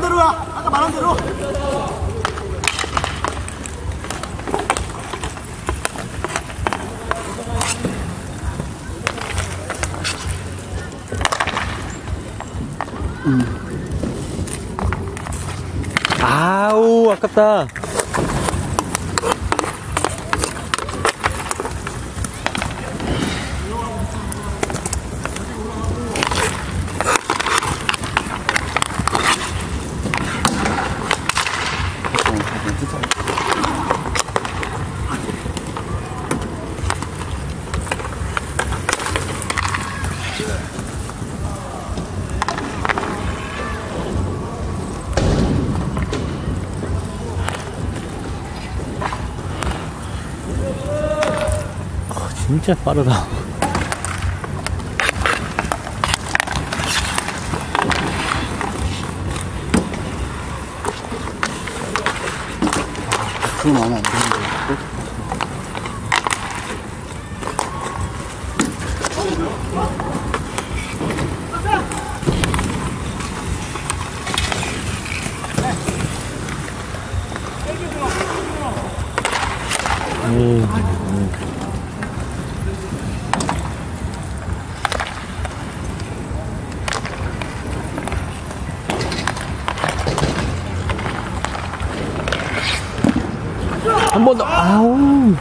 거야. 아까 말한 대로. 아우, 아깝다. 진짜 빠르다. 그건 마음에 안 드는데. 음. 한 번 더, 아우.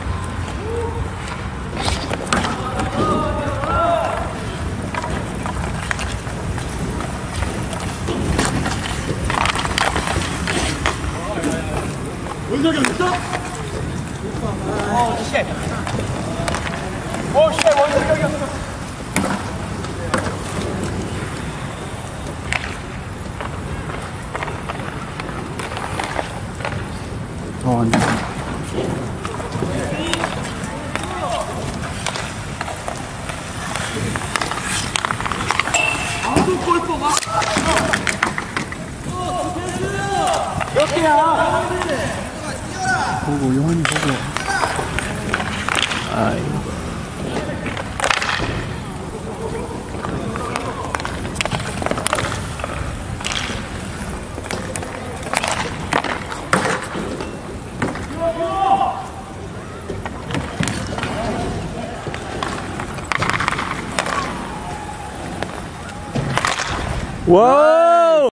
형 있어? 어, 씨. 어, 씨, 원석이 형. 어, 안 야? 보고 영환이 보고 아이. 와!